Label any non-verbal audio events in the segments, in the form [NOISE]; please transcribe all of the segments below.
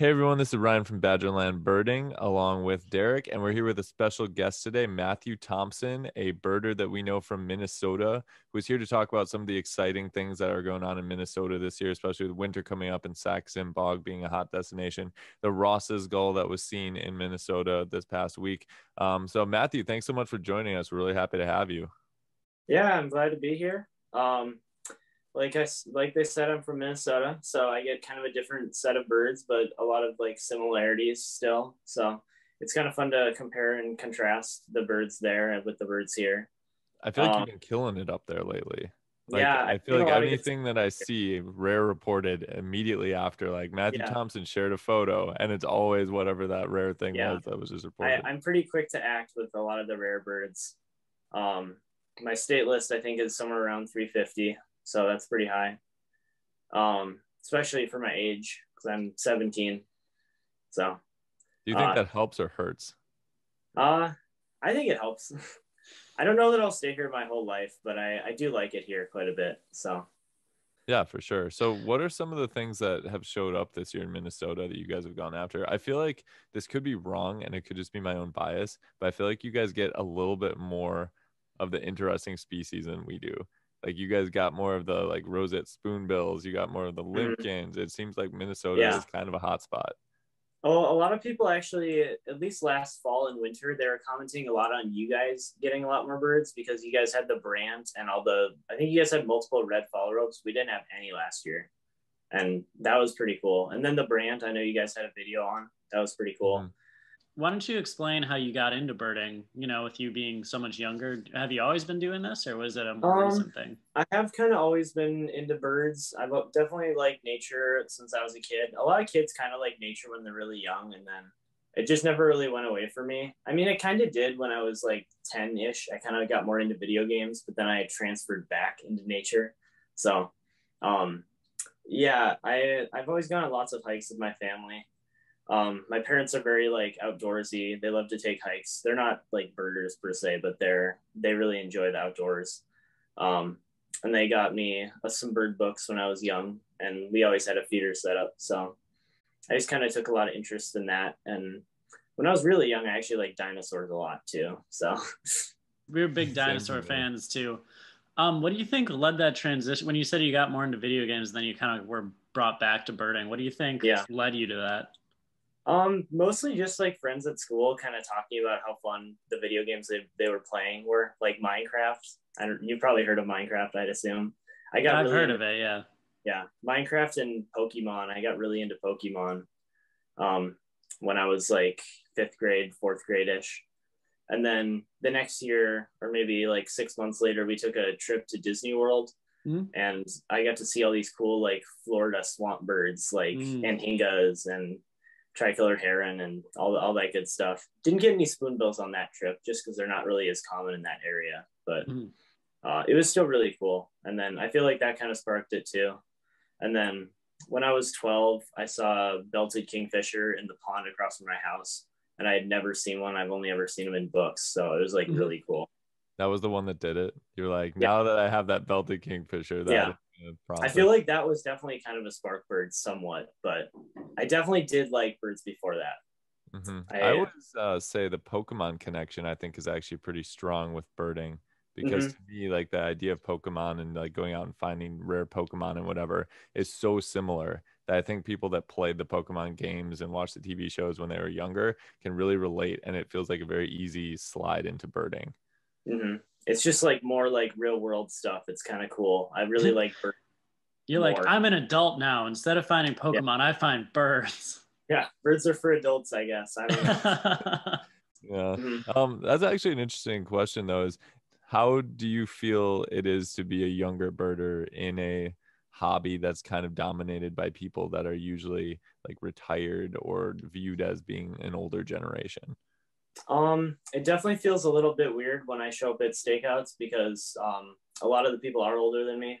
Hey everyone, this is Ryan from Badgerland Birding along with Derek, and we're here with a special guest today, Matthew Thompson, a birder that we know from Minnesota, who's here to talk about some of the exciting things that are going on in Minnesota this year, especially with winter coming up and Sax-Zim Bog being a hot destination, the Ross's Gull that was seen in Minnesota this past week. Um, so, Matthew, thanks so much for joining us. We're really happy to have you. Yeah, I'm glad to be here. Um, like I like they said, I'm from Minnesota, so I get kind of a different set of birds, but a lot of like similarities still. So it's kind of fun to compare and contrast the birds there with the birds here. I feel like um, you've been killing it up there lately. Like, yeah, I feel like anything that I see rare reported immediately after, like Matthew yeah. Thompson shared a photo, and it's always whatever that rare thing yeah. was that was just reported. I, am pretty quick to act with a lot of the rare birds. Um, my state list, I think, is somewhere around 350 so that's pretty high. Um, especially for my age because I'm 17. So, do you think uh, that helps or hurts? Uh, I think it helps. [LAUGHS] I don't know that I'll stay here my whole life, but I, I do like it here quite a bit. So, yeah, for sure. So, what are some of the things that have showed up this year in Minnesota that you guys have gone after? I feel like this could be wrong and it could just be my own bias, but I feel like you guys get a little bit more of the interesting species than we do like you guys got more of the like roseate spoonbills you got more of the limpkins mm-hmm. it seems like minnesota yeah. is kind of a hot spot. Oh a lot of people actually at least last fall and winter they were commenting a lot on you guys getting a lot more birds because you guys had the brant and all the i think you guys had multiple red phalaropes we didn't have any last year. And that was pretty cool. And then the brant i know you guys had a video on. That was pretty cool. Mm-hmm why don't you explain how you got into birding? You know, with you being so much younger, have you always been doing this, or was it a more um, recent thing? I have kind of always been into birds. I've definitely liked nature since I was a kid. A lot of kids kind of like nature when they're really young, and then it just never really went away for me. I mean, it kind of did when I was like ten ish. I kind of got more into video games, but then I transferred back into nature. So, um, yeah, I I've always gone on lots of hikes with my family. Um, my parents are very like outdoorsy. They love to take hikes. They're not like birders per se, but they're they really enjoy the outdoors. Um, and they got me some bird books when I was young, and we always had a feeder set up. So I just kind of took a lot of interest in that. And when I was really young, I actually liked dinosaurs a lot too. So [LAUGHS] we are big dinosaur fans too. Um, what do you think led that transition? When you said you got more into video games, then you kind of were brought back to birding. What do you think yeah. led you to that? Um, mostly just like friends at school, kind of talking about how fun the video games they, they were playing were, like Minecraft. I don't, you probably heard of Minecraft, I'd assume. I got. I've really heard into, of it, yeah. Yeah, Minecraft and Pokemon. I got really into Pokemon, um, when I was like fifth grade, fourth grade ish, and then the next year, or maybe like six months later, we took a trip to Disney World. Mm. And I got to see all these cool like Florida swamp birds, like mm. anhingas and tricolor heron and all, all that good stuff. Didn't get any spoonbills on that trip just because they're not really as common in that area, but mm-hmm. uh, it was still really cool. And then I feel like that kind of sparked it too. And then when I was 12, I saw a belted kingfisher in the pond across from my house, and I had never seen one. I've only ever seen them in books, so it was like mm-hmm. really cool. That was the one that did it. You're like, yeah. now that I have that belted kingfisher, that yeah. I feel like that was definitely kind of a spark bird somewhat, but I definitely did like birds before that. Mm-hmm. I, I, always uh, say the Pokemon connection I think is actually pretty strong with birding because mm-hmm. to me like the idea of Pokemon and like going out and finding rare Pokemon and whatever is so similar that I think people that played the Pokemon games and watched the TV shows when they were younger can really relate and it feels like a very easy slide into birding. Mm-hmm it's just like more like real world stuff. It's kind of cool. I really like birds. You're more. like, I'm an adult now. Instead of finding Pokemon, yeah. I find birds. [LAUGHS] Yeah, birds are for adults, I guess. I don't [LAUGHS] yeah. Mm-hmm. Um, that's actually an interesting question though, is how do you feel it is to be a younger birder in a hobby that's kind of dominated by people that are usually like retired or viewed as being an older generation? Um, it definitely feels a little bit weird when I show up at stakeouts because um, a lot of the people are older than me,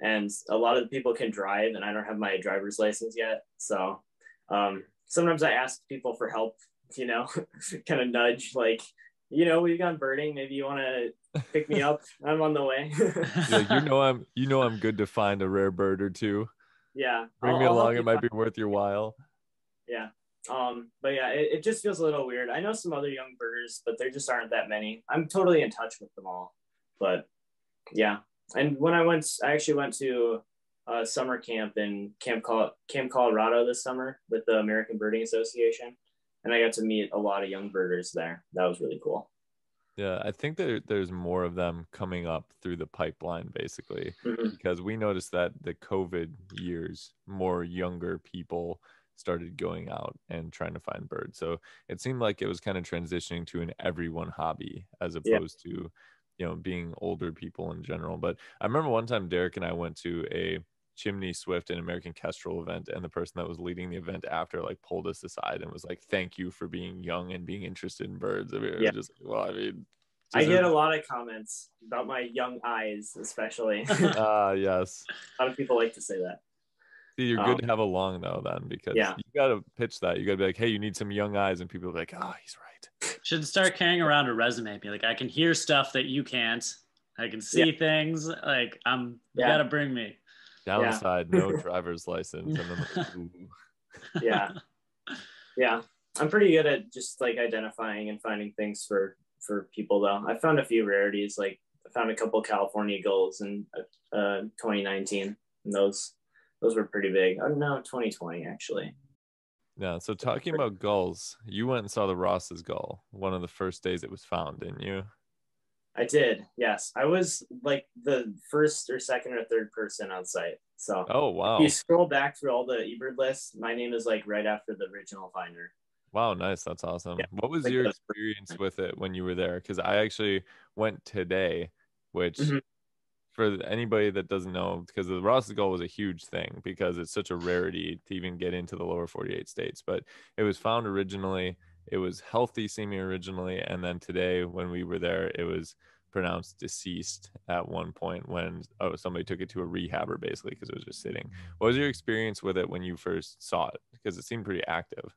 and a lot of the people can drive, and I don't have my driver's license yet. So um, sometimes I ask people for help, you know, [LAUGHS] kind of nudge, like, you know, we've gone birding. Maybe you want to pick me up. [LAUGHS] I'm on the way. yeah, [LAUGHS] you know, I'm you know I'm good to find a rare bird or two. Yeah, bring I'll, me along. It might be worth your while. yeah. Um, but yeah, it, it just feels a little weird. I know some other young birders, but there just aren't that many. I'm totally in touch with them all, but yeah. And when I went, I actually went to a summer camp in Camp Col- Camp Colorado this summer with the American Birding Association, and I got to meet a lot of young birders there. That was really cool. Yeah, I think there, there's more of them coming up through the pipeline, basically, mm-hmm. because we noticed that the COVID years, more younger people started going out and trying to find birds. So it seemed like it was kind of transitioning to an everyone hobby as opposed yeah. to, you know, being older people in general. But I remember one time Derek and I went to a chimney swift and american kestrel event and the person that was leading the event after like pulled us aside and was like thank you for being young and being interested in birds I mean, yeah. just well i mean I get a lot of comments about my young eyes, especially. [LAUGHS] Ah, uh, yes. A lot of people like to say that. See, you're um, good to have along though, then, because yeah. you got to pitch that. You got to be like, "Hey, you need some young eyes," and people are like, "Oh, he's right." Should start carrying around a resume. Be like, "I can hear stuff that you can't. I can see yeah. things. Like, I'm. You got to bring me." Downside, yeah. no [LAUGHS] driver's license. Like, [LAUGHS] yeah. Yeah. I'm pretty good at just like identifying and finding things for for people though. I found a few rarities. Like I found a couple California gulls in uh, 2019, and those those were pretty big. Oh don't 2020 actually. Yeah. So talking about gulls, you went and saw the Ross's gull one of the first days it was found, didn't you? I did. Yes, I was like the first or second or third person on site. So, oh wow! If you scroll back through all the eBird lists, my name is like right after the original finder. Wow, nice. That's awesome. Yeah, what was your experience with it when you were there? Because I actually went today, which mm-hmm. For anybody that doesn't know, because the Ross Gull was a huge thing because it's such a rarity to even get into the lower 48 states. But it was found originally it was healthy seeming originally, and then today when we were there, it was pronounced deceased at one point when oh somebody took it to a rehabber basically because it was just sitting. What was your experience with it when you first saw it? Because it seemed pretty active.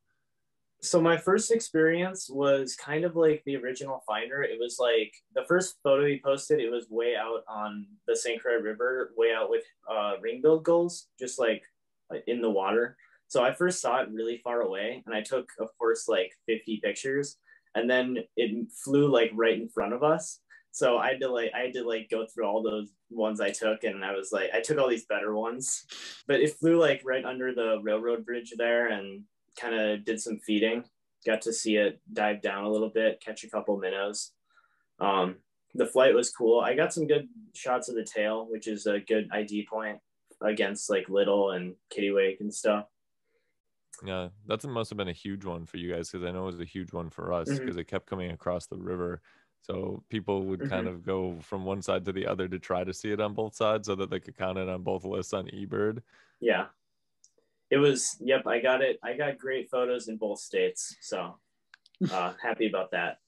So my first experience was kind of like the original finder. It was like the first photo he posted. It was way out on the St. Croix River, way out with uh, ring-billed gulls, just like in the water. So I first saw it really far away and I took, of course, like 50 pictures and then it flew like right in front of us. So I had to like I had to like go through all those ones I took and I was like I took all these better ones. But it flew like right under the railroad bridge there and kind of did some feeding. Got to see it dive down a little bit, catch a couple minnows. Um, the flight was cool. I got some good shots of the tail, which is a good ID point against like little and kittiwake and stuff. Yeah, that must have been a huge one for you guys because I know it was a huge one for us because mm-hmm. it kept coming across the river. So people would mm-hmm. kind of go from one side to the other to try to see it on both sides so that they could count it on both lists on eBird. Yeah. It was, yep, I got it. I got great photos in both states. So [LAUGHS] uh, happy about that.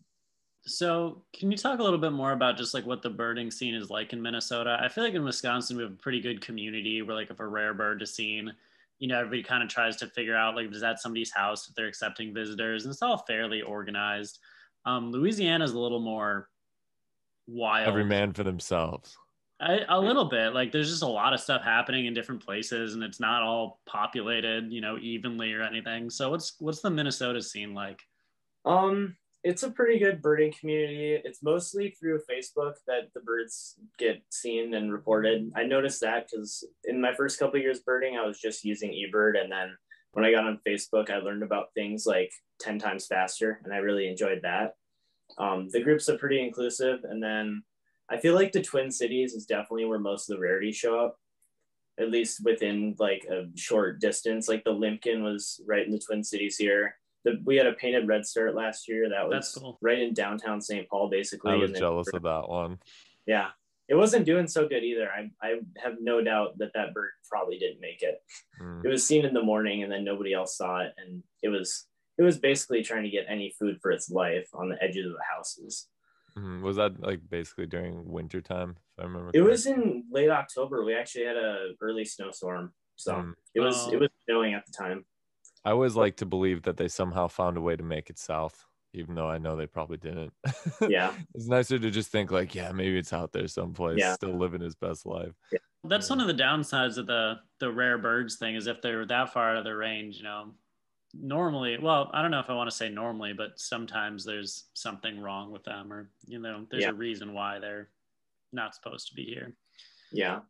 So, can you talk a little bit more about just like what the birding scene is like in Minnesota? I feel like in Wisconsin we have a pretty good community where like if a rare bird is seen, you know, everybody kind of tries to figure out like, is that somebody's house if they're accepting visitors? And it's all fairly organized. Um, Louisiana is a little more wild. Every man for themselves. I, a little bit. Like, there's just a lot of stuff happening in different places, and it's not all populated, you know, evenly or anything. So, what's what's the Minnesota scene like? Um, it's a pretty good birding community. It's mostly through Facebook that the birds get seen and reported. I noticed that because in my first couple years birding, I was just using eBird, and then when I got on Facebook, I learned about things like ten times faster, and I really enjoyed that. Um, the groups are pretty inclusive, and then I feel like the Twin Cities is definitely where most of the rarities show up, at least within like a short distance. Like the Limpkin was right in the Twin Cities here the, we had a painted red redstart last year that was cool. right in downtown St. Paul, basically. I was jealous of that one. Yeah, it wasn't doing so good either. I, I have no doubt that that bird probably didn't make it. Mm. It was seen in the morning, and then nobody else saw it, and it was it was basically trying to get any food for its life on the edges of the houses. Mm. Was that like basically during winter time? If I remember. It correctly? was in late October. We actually had a early snowstorm, so mm. it was oh. it was snowing at the time. I always like to believe that they somehow found a way to make it south, even though I know they probably didn't. [LAUGHS] Yeah. it's nicer to just think like, yeah, maybe it's out there someplace, yeah. still living his best life. Yeah. That's one of the downsides of the the rare birds thing is if they're that far out of their range, you know, normally, well, I don't know if I want to say normally, but sometimes there's something wrong with them, or you know, there's Yeah. a reason why they're not supposed to be here. Yeah.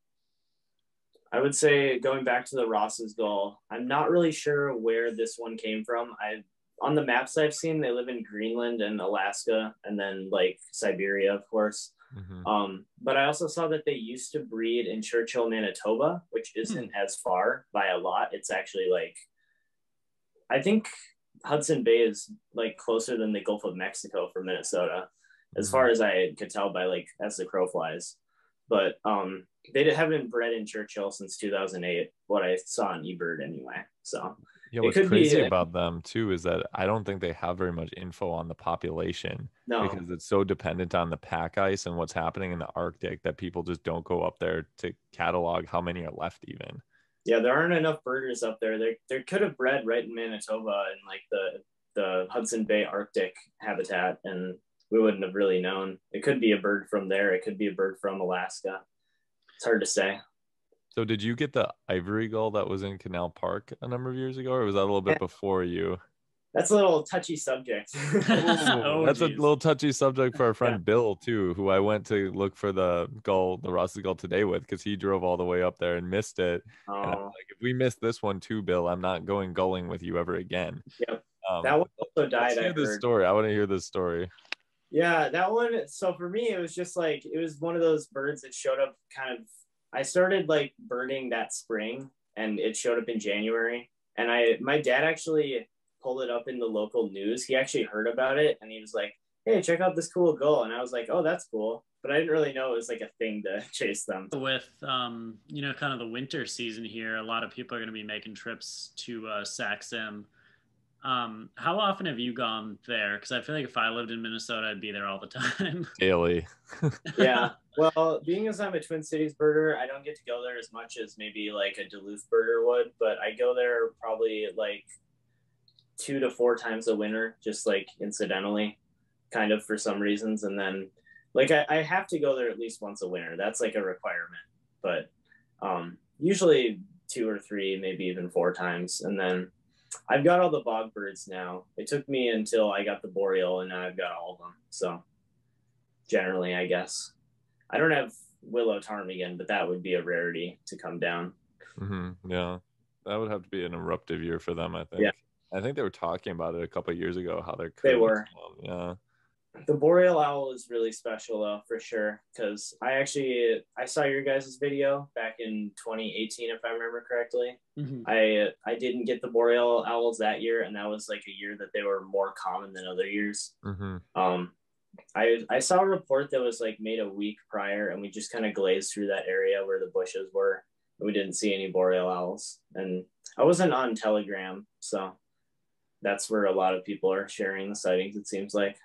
I would say going back to the Ross's gull, I'm not really sure where this one came from. I on the maps I've seen, they live in Greenland and Alaska and then like Siberia, of course. Mhm. Um, but I also saw that they used to breed in Churchill, Manitoba, which isn't as far by a lot. It's actually like I think Hudson Bay is like closer than the Gulf of Mexico for Minnesota, as far as I could tell by like as the crow flies. But um, they haven't bred in Churchill since 2008. What I saw on eBird anyway. So Yeah, what's could be, crazy uh, about them too is that I don't think they have very much info on the population no, because it's so dependent on the pack ice and what's happening in the Arctic that people just don't go up there to catalog how many are left even. Yeah, there aren't enough birders up there. They they could have bred right in Manitoba and like the the Hudson Bay Arctic habitat, and we wouldn't have really known. It could be a bird from there. It could be a bird from Alaska. It's hard to say. So did you get the ivory gull that was in Canal Park a number of years ago, or was that a little bit before you? That's a little touchy subject. [LAUGHS] Oh, That's a little touchy subject for our friend Bill too, who I went to look for the gull, the Ross's gull today with, because he drove all the way up there and missed it. And oh, like, if we miss this one too, Bill, I'm not going gulling with you ever again. Yep. Um, that one also let's died. I hear this heard. story. I want to hear this story. Yeah, that one. So for me, it was just like it was one of those birds that showed up kind of. I started like birding that spring, and it showed up in January. And I, my dad actually pulled it up in the local news. He actually heard about it, and he was like, "Hey, check out this cool gull." And I was like, "Oh, that's cool," but I didn't really know it was like a thing to [LAUGHS] chase them. With um, you know, kind of the winter season here, a lot of people are going to be making trips to uh, Sax-Zim. Um, how often have you gone there? Because I feel like if I lived in Minnesota, I'd be there all the time. [LAUGHS] Daily. [LAUGHS] yeah. Well, being as I'm a Twin Cities birder, I don't get to go there as much as maybe like a Duluth birder would, but I go there probably like two to four times a winter, just like incidentally, kind of for some reasons. And then like I, I have to go there at least once a winter. That's like a requirement. But um usually two or three, maybe even four times. And then I've got all the bog birds now. It took me until I got the boreal and now I've got all of them. So generally, I guess. I don't have willow ptarmigan, but that would be a rarity to come down. hmm Yeah, that would have to be an eruptive year for them. I think. Yeah. I think they were talking about it a couple of years ago. How they're They were. some, Yeah. The boreal owl is really special though, for sure. Because I actually I saw your guys' video back in 2018, if I remember correctly. Mhm. I I didn't get the boreal owls that year, and that was like a year that they were more common than other years. hmm Um, I I saw a report that was like made a week prior, and we just kind of glazed through that area where the bushes were. And we didn't see any boreal owls, and I wasn't on Telegram, so that's where a lot of people are sharing the sightings. It seems like.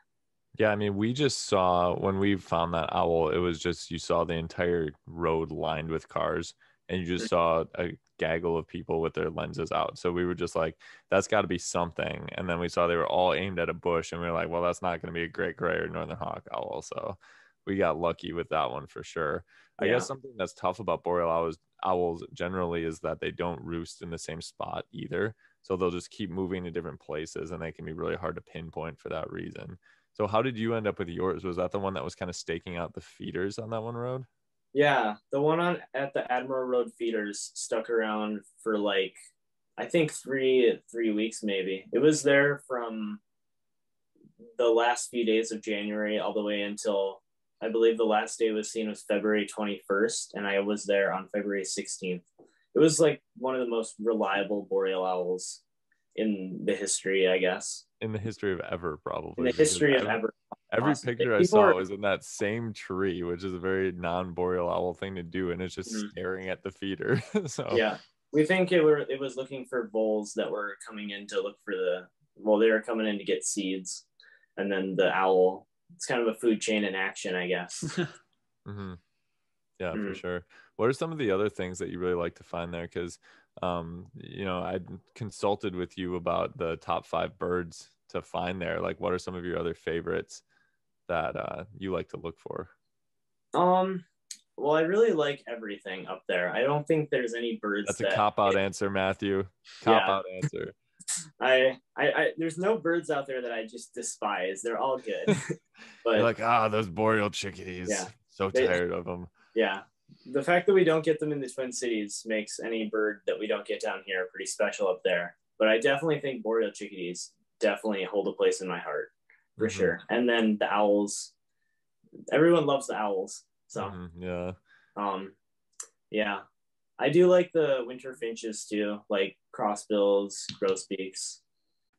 Yeah, I mean, we just saw when we found that owl, it was just you saw the entire road lined with cars, and you just mm. saw a gaggle of people with their lenses out. So we were just like, that's got to be something. And then we saw they were all aimed at a bush, and we were like, well, that's not going to be a great gray or northern hawk owl. So we got lucky with that one for sure. I guess something that's tough about boreal owls, owls generally is that they don't roost in the same spot either. So they'll just keep moving to different places, and they can be really hard to pinpoint for that reason. So how did you end up with yours? Was that the one that was kind of staking out the feeders on that one road? Yeah, the one on at the Admiral Road feeders stuck around for like I think three three weeks maybe. It was there from the last few days of January all the way until I believe the last day was seen was February 21st, and I was there on February 16th. It was like one of the most reliable boreal owls in the history, I guess, In the history of ever, probably. in the history of ever. Every Awesome. picture I People saw are- was in that same tree, which is a very non-boreal owl thing to do, and it's just Mhm. staring at the feeder. [LAUGHS] so Yeah, we think it were it was looking for voles that were coming in to look for the well, they were coming in to get seeds, and then the owl. It's kind of a food chain in action, I guess. [LAUGHS] hmm Yeah, for Mhm. sure. What are some of the other things that you really like to find there? Because, um, you know, I consulted with you about the top five birds to find there. Like, what are some of your other favorites that uh, you like to look for? Um, well, I really like everything up there. I don't think there's any birds That's a that cop out answer, Matthew. Cop Yeah. out answer. [LAUGHS] I, I, I, there's no birds out there that I just despise. They're all good. [LAUGHS] But You're like, ah, those boreal chickadees. Yeah, so they, tired of them. Yeah, the fact that we don't get them in the Twin Cities makes any bird that we don't get down here pretty special up there. But I definitely think boreal chickadees definitely hold a place in my heart for mm-hmm. sure. And then the owls, everyone loves the owls. So mm-hmm. yeah, um, yeah, I do like the winter finches too, like crossbills, grosbeaks.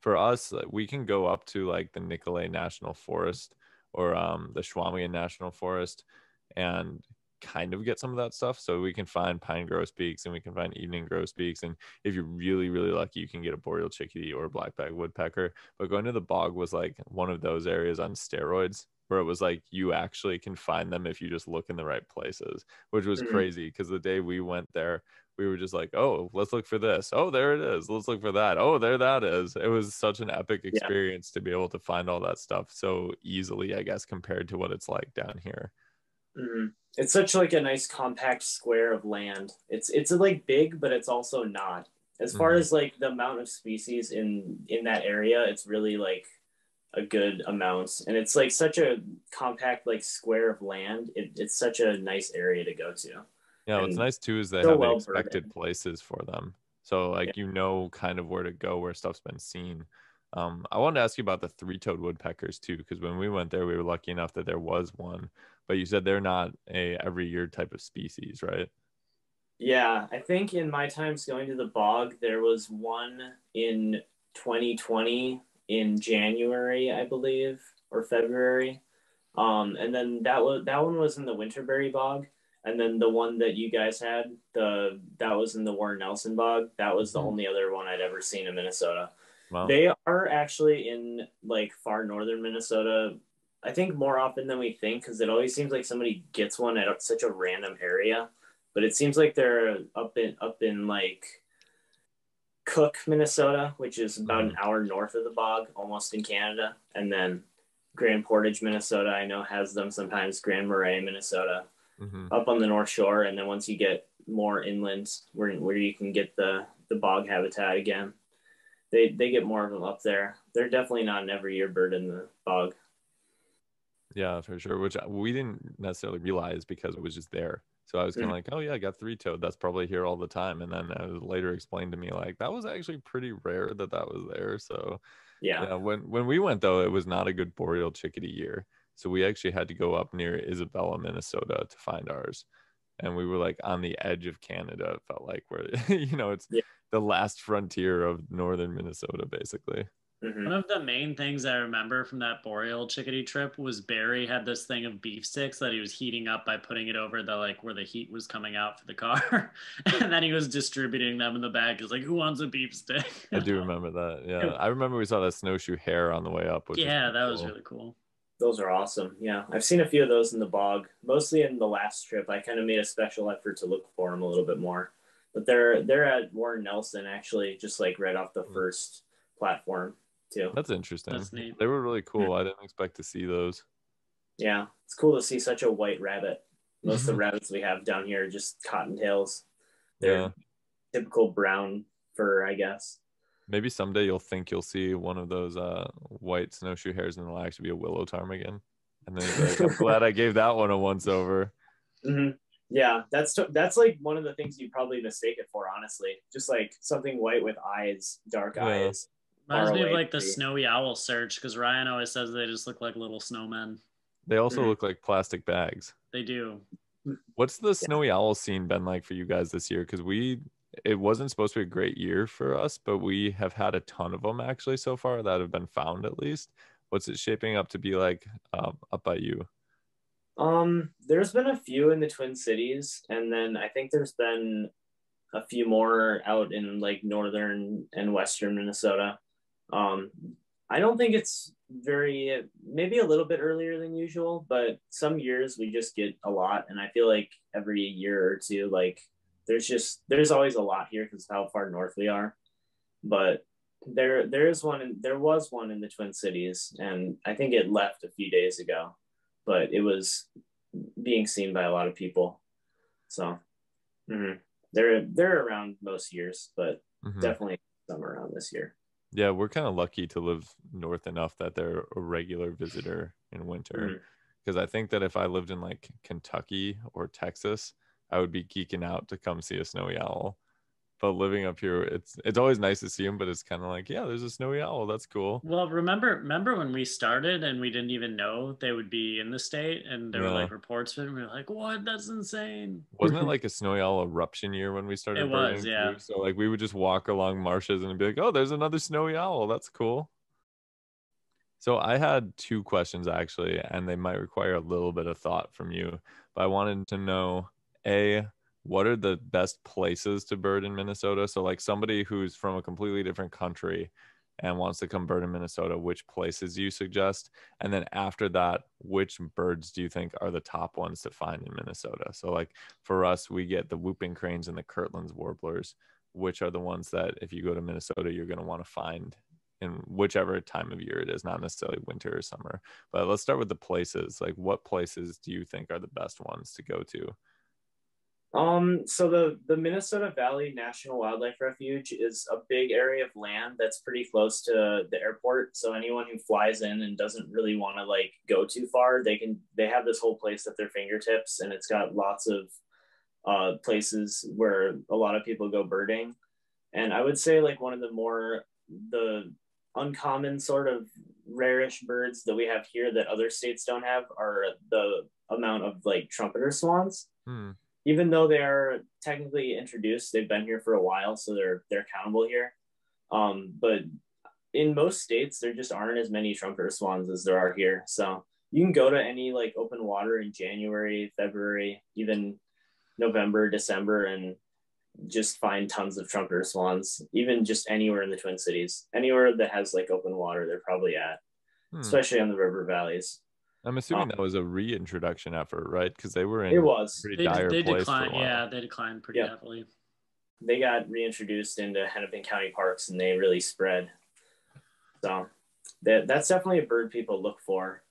For us, we can go up to like the Nicolet National Forest or um, the Chequamegon National Forest and kind of get some of that stuff. So we can find pine grosbeaks and we can find evening grosbeaks. And if you're really, really lucky, you can get a boreal chickadee or a black-backed woodpecker. But going to the bog was like one of those areas on steroids where it was like you actually can find them if you just look in the right places, which was mm-hmm. crazy because the day we went there, we were just like, oh, let's look for this. Oh, there it is. Let's look for that. Oh, there that is. It was such an epic experience yeah. to be able to find all that stuff so easily, I guess, compared to what it's like down here. Mm-hmm. It's such like a nice compact square of land. It's it's like big, but it's also not. As far mm-hmm. as like the amount of species in in that area, it's really like a good amount, and it's like such a compact like square of land. It, it's such a nice area to go to. Yeah, what's nice too is they so have well expected places for them. So like yeah. you know kind of where to go where stuff's been seen. Um, I wanted to ask you about the three-toed woodpeckers too, because when we went there, we were lucky enough that there was one. But you said they're not a every year type of species, right? Yeah, I think in my times going to the bog, there was one in 2020 in January, I believe, or February. Um, and then that was that one was in the Winterberry bog, and then the one that you guys had, the that was in the Warren Nelson bog. That was the mm-hmm. only other one I'd ever seen in Minnesota. Wow. They are actually in like far northern Minnesota. I think more often than we think because it always seems like somebody gets one at such a random area, but it seems like they're up in up in like Cook, Minnesota, which is about an mm-hmm. hour north of the bog, almost in Canada, and then Grand Portage, Minnesota. I know has them sometimes. Grand Marais, Minnesota, mm-hmm. up on the North Shore, and then once you get more inland, where where you can get the the bog habitat again, they they get more of them up there. They're definitely not an every year bird in the bog. Yeah, for sure. Which we didn't necessarily realize because it was just there. So I was kind of mm. like, oh yeah, I got three toed. That's probably here all the time. And then it was later explained to me like that was actually pretty rare that that was there. So yeah. yeah. When when we went though, it was not a good boreal chickadee year. So we actually had to go up near Isabella, Minnesota to find ours. And we were like on the edge of Canada, it felt like where [LAUGHS] you know, it's yeah. the last frontier of northern Minnesota, basically. Mm-hmm. One of the main things I remember from that boreal chickadee trip was Barry had this thing of beef sticks that he was heating up by putting it over the like where the heat was coming out for the car, [LAUGHS] and then he was distributing them in the bag. He's like, "Who wants a beef stick?" I do remember that. Yeah, [LAUGHS] I remember we saw that snowshoe hare on the way up. yeah, that cool. was really cool. Those are awesome. Yeah, I've seen a few of those in the bog. Mostly in the last trip, I kind of made a special effort to look for them a little bit more. But they're they're at Warren Nelson actually, just like right off the mm. first platform too. That's interesting. That's neat. They were really cool. I didn't expect to see those. Yeah, it's cool to see such a white rabbit. Most of the rabbits we have down here are just cottontails. They're yeah. typical brown fur, I guess. Maybe someday you'll think you'll see one of those uh, white snowshoe hares, and it'll actually be a willow ptarmigan. And then like, I'm [LAUGHS] glad I gave that one a once over. Mm-hmm. Yeah, that's that's like one of the things you probably mistake it for, honestly. Just like something white with eyes, dark yeah. eyes. Reminds me of like the snowy owl search because Ryan always says they just look like little snowmen. They also mm. look like plastic bags. They do. What's the snowy owl scene been like for you guys this year? Because we, it wasn't supposed to be a great year for us, but we have had a ton of them actually so far that have been found at least. What's it shaping up to be like um, up by you? Um, there's been a few in the Twin Cities, and then I think there's been a few more out in like northern and western Minnesota. Um, I don't think it's very maybe a little bit earlier than usual, but some years we just get a lot, and I feel like every year or two, like there's just there's always a lot here because how far north we are. But there there is one in, there was one in the Twin Cities, and I think it left a few days ago, but it was being seen by a lot of people. So mm-hmm. they're they're around most years, but mm-hmm. definitely some around this year. Yeah, we're kind of lucky to live north enough that they're a regular visitor in winter. Mm. Because I think that if I lived in like Kentucky or Texas, I would be geeking out to come see a snowy owl. But living up here, it's it's always nice to see them, but it's kind of like, yeah, there's a snowy owl. That's cool. Well, remember remember when we started and we didn't even know they would be in the state and there were like reports of it and we were like, what? That's insane. Wasn't it [LAUGHS] like a snowy owl eruption year when we started? It was, birding, yeah. So like we would just walk along marshes and be like, oh, there's another snowy owl. That's cool. So I had two questions actually, and they might require a little bit of thought from you. But I wanted to know a what are the best places to bird in Minnesota? So like somebody who's from a completely different country and wants to come bird in Minnesota, which places do you suggest? And then after that, which birds do you think are the top ones to find in Minnesota? So like for us, we get the whooping cranes and the Kirtland's warblers, which are the ones that if you go to Minnesota, you're going to want to find in whichever time of year it is, not necessarily winter or summer. But let's start with the places. Like what places do you think are the best ones to go to? Um, so the the Minnesota Valley National Wildlife Refuge is a big area of land that's pretty close to the airport. So anyone who flies in and doesn't really want to like go too far, they can they have this whole place at their fingertips, and it's got lots of uh, places where a lot of people go birding. And I would say like one of the more the uncommon sort of rarish birds that we have here that other states don't have are the amount of like trumpeter swans Hmm. Even though they are technically introduced, they've been here for a while, so they're they're countable here. Um, but in most states, there just aren't as many trumpeter swans as there are here. So you can go to any like open water in January, February, even November, December, and just find tons of trumpeter swans. Even just anywhere in the Twin Cities, anywhere that has like open water, they're probably at, Hmm. especially on the river valleys. I'm assuming Um, that was a reintroduction effort, right? Because they were in It was. pretty They, dire they place declined, for a while. yeah, they declined pretty Yeah. heavily. they got reintroduced into Hennepin County parks and they really spread. So that that's definitely a bird people look for.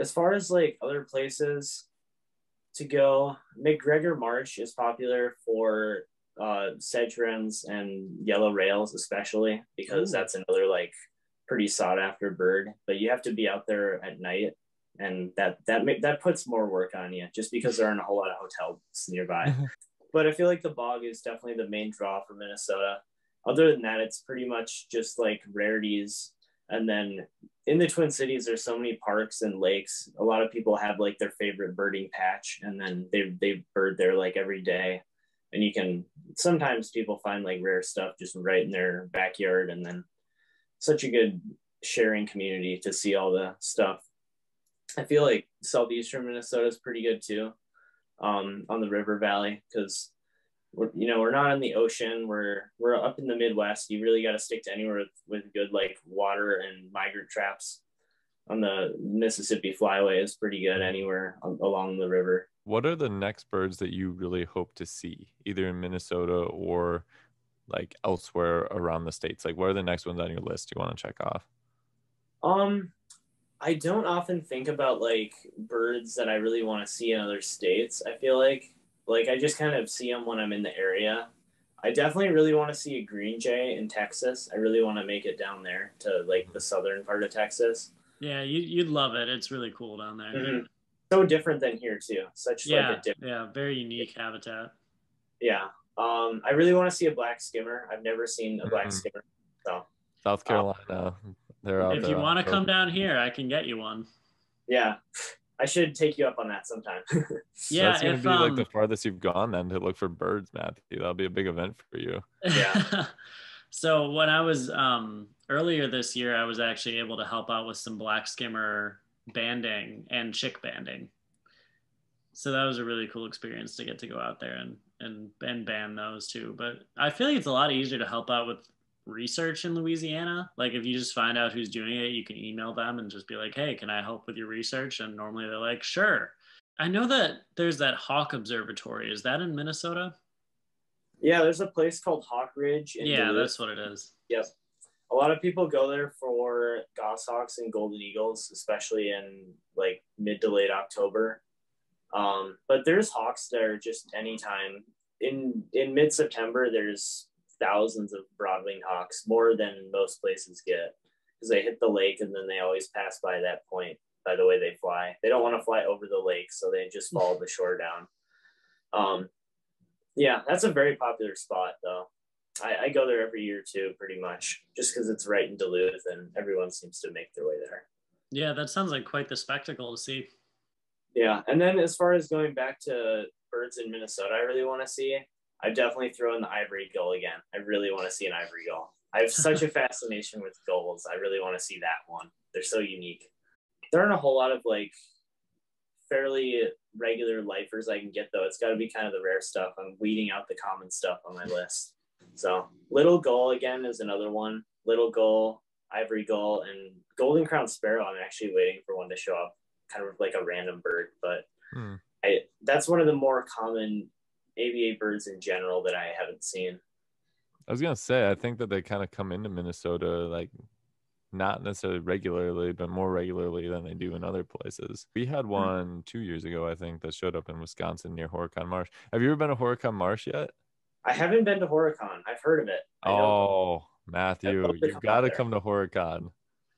As far as like other places to go, McGregor Marsh is popular for uh, sedge wrens and yellow rails, especially because Ooh. that's another like pretty sought after bird. But you have to be out there at night, and that that ma- that puts more work on you just because there aren't a whole lot of hotels nearby [LAUGHS] but I feel like the bog is definitely the main draw for Minnesota. Other than that, it's pretty much just like rarities. And then in the Twin Cities, there's so many parks and lakes. A lot of people have like their favorite birding patch, and then they they bird there like every day. And you can sometimes people find like rare stuff just right in their backyard, and then such a good sharing community to see all the stuff. I feel like southeastern Minnesota is pretty good too um, on the river valley because we're you know we're not in the ocean we're we're up in the midwest you really got to stick to anywhere with, with good like water and migrant traps on the mississippi flyway is pretty good anywhere on, along the river What are the next birds that you really hope to see, either in Minnesota or like elsewhere around the states? Like, what are the next ones on your list you want to check off? um i don't often think about like birds that i really want to see in other states i feel like like i just kind of see them when i'm in the area i definitely really want to see a green jay in texas i really want to make it down there to like the southern part of texas Yeah, you, you'd love it. It's really cool down there. Mhm. so different than here too such Yeah, like a different yeah, very unique habitat. yeah um i really want to see a black skimmer i've never seen a black Mhm. skimmer so South Carolina, they're out If there you want to come down here, I can get you one. yeah i should take you up on that sometime [LAUGHS] Yeah, that's gonna if be like um, the farthest you've gone then to look for birds, Matthew. That'll be a big event for you. Yeah. [LAUGHS] so when I was um, earlier this year, I was actually able to help out with some black skimmer banding and chick banding. So that was a really cool experience to get to go out there and and and band those too. But I feel like it's a lot easier to help out with research in Louisiana. Like if you just find out who's doing it, you can email them and just be like, "Hey, can I help with your research?" And normally they're like, "Sure." I know that there's that hawk observatory. Is that in Minnesota? yeah there's a place called hawk ridge in yeah, Duluth. that's what it is. Yes. A lot of people go there for goshawks and golden eagles, especially in like mid to late October. Um, but there's hawks there just anytime. In in mid September, there's thousands of broad-winged hawks, more than most places get, because they hit the lake and then they always pass by that point. By the way they fly, they don't want to fly over the lake, so they just follow the shore down. Um, yeah, that's a very popular spot though. I, I go there every year too, pretty much, just because it's right in Duluth and everyone seems to make their way there. Yeah, that sounds like quite the spectacle to see. Yeah, and then as far as going back to birds in Minnesota, I really want to see. I definitely throw in the ivory gull again. I really want to see an ivory gull. I have such a [LAUGHS] fascination with gulls. I really want to see that one. They're so unique. There aren't a whole lot of like fairly regular lifers I can get though. It's got to be kind of the rare stuff. I'm weeding out the common stuff on my list. So little gull again is another one. Little gull, ivory gull, and golden crown sparrow. I'm actually waiting for one to show up, kind of like a random bird, but hmm. I that's one of the more common ABA birds in general that I haven't seen. I was gonna say I think that they kind of come into Minnesota like not necessarily regularly, but more regularly than they do in other places. We had hmm. one two years ago, I think, that showed up in Wisconsin near Horicon Marsh. Have you ever been to Horicon Marsh yet? I haven't been to Horicon. I've heard of it. Oh, Matthew, you've got to come to Horicon.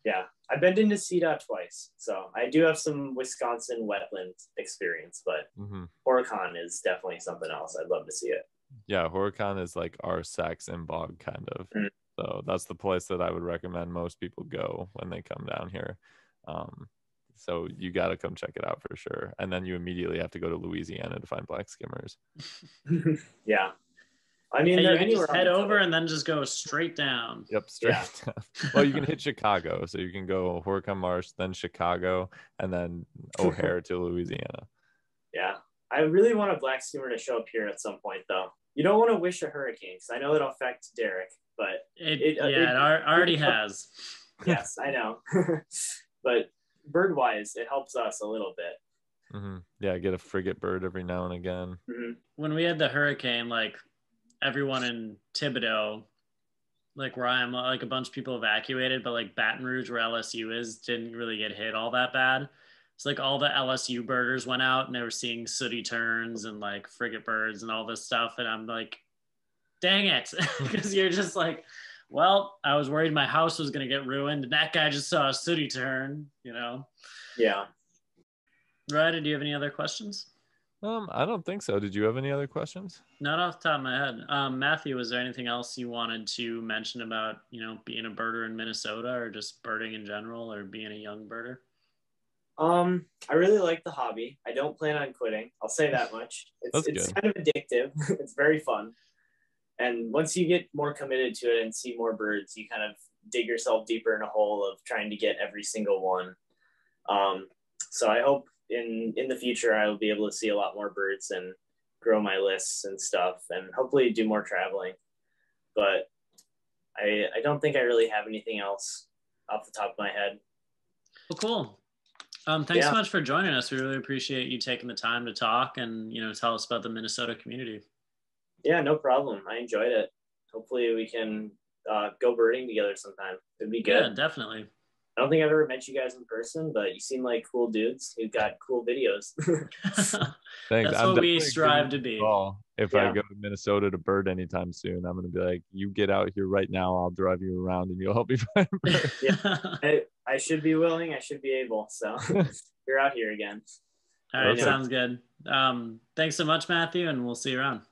Yeah, I've been to Necedah twice, so I do have some Wisconsin wetland experience, but mm-hmm. Horicon is definitely something else. I'd love to see it. Yeah, Horicon is like our Sax-Zim Bog kind of. Mm-hmm. So that's the place that I would recommend most people go when they come down here. Um, so you got to come check it out for sure. And then you immediately have to go to Louisiana to find black skimmers. [LAUGHS] yeah, I mean, you can just head over and then just go straight down. Yep, straight yeah. down. [LAUGHS] Well, you can hit Chicago, so you can go Horicon Marsh, then Chicago, and then O'Hare to Louisiana. Yeah, I really want a black skimmer to show up here at some point, though. You don't want to wish a hurricane because I know it'll affect Derek, but it, it yeah, it, it [LAUGHS] already has. [LAUGHS] yes, I know, but bird wise, it helps us a little bit. Mm-hmm. Yeah, get a frigate bird every now and again. Mm-hmm. When we had the hurricane, like everyone in Thibodaux, like where I'm, like a bunch of people evacuated, but like Baton Rouge, where LSU is, didn't really get hit all that bad. It's like all the LSU birders went out and they were seeing sooty terns and like frigate birds and all this stuff. And I'm like, dang it. [LAUGHS] Because you're just like, well, I was worried my house was going to get ruined. And that guy just saw a sooty tern, you know? Yeah. Ryder, do you have any other questions? Um, I don't think so. Did you have any other questions? Not off the top of my head. Um, Matthew, was there anything else you wanted to mention about, you know, being a birder in Minnesota or just birding in general or being a young birder? Um, I really like the hobby. I don't plan on quitting. I'll say that much. It's, it's kind of addictive. [LAUGHS] it's very fun. And once you get more committed to it and see more birds, you kind of dig yourself deeper in a hole of trying to get every single one. Um, so I hope in in the future I will be able to see a lot more birds and grow my lists and stuff and hopefully do more traveling. But I I don't think I really have anything else off the top of my head. Well, cool. Um, thanks yeah. so much for joining us. We really appreciate you taking the time to talk and you know tell us about the Minnesota community. Yeah, no problem. I enjoyed it. Hopefully, we can uh, go birding together sometime. It'd be good. Yeah, definitely. I don't think I've ever met you guys in person, but you seem like cool dudes who've got cool videos. [LAUGHS] Thanks. That's I'm what we strive to be. If yeah. I go to Minnesota to bird anytime soon, I'm going to be like, you get out here right now. I'll drive you around and you'll help me [LAUGHS] find birds. yeah, I, I, should be willing. I should be able. So [LAUGHS] you're out here again. All right. Sounds good. Um, thanks so much, Matthew, and we'll see you around.